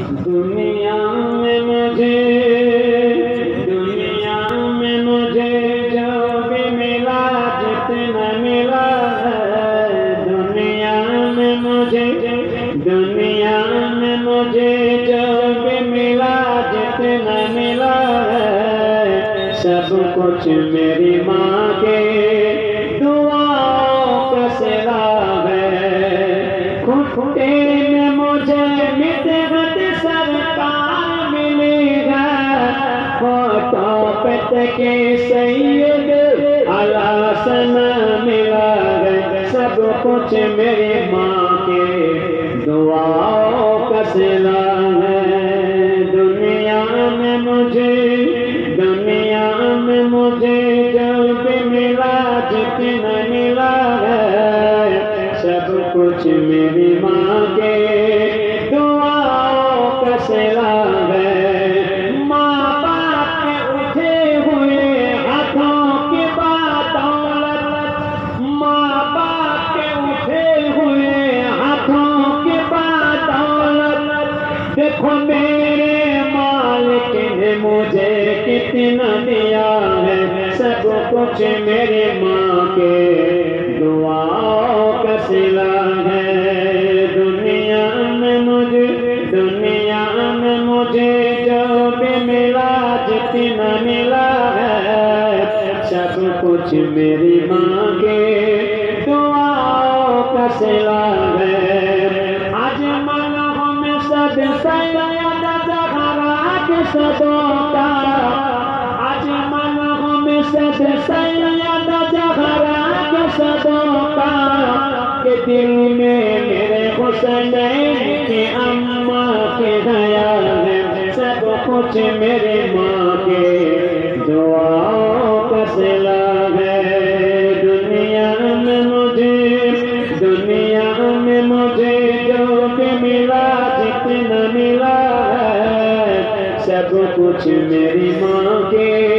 दुनिया में मुझे, दुनिया में मुझे जो भी मिला, जितना मिला दुनिया में मुझे, दुनिया में मुझे जो भी मिला, जितना मिला सब कुछ मेरी माँ के दुआओं का है। खुटे फ़ोटो पत के सैयद अलासन मिला सब कुछ मेरे माँ के दुआओं कसला है। दुनिया में मुझे कितना दिया है सब कुछ मेरे माँ के दुआओं का सिला है दुनिया में मुझे दुनिया में मुझे जो भी मिला जितना मिला है, सब कुछ मेरी माँ के दुआओं का सिला है आज मनों में सब जहरा के सदों। के का के दिल में मेरे के के है सब कुछ मेरे माँ के दुआओं का सिला है दुनिया में मुझे दुनिया में मुझे जो भी मिला जितना मिला है सब कुछ मेरी माँ के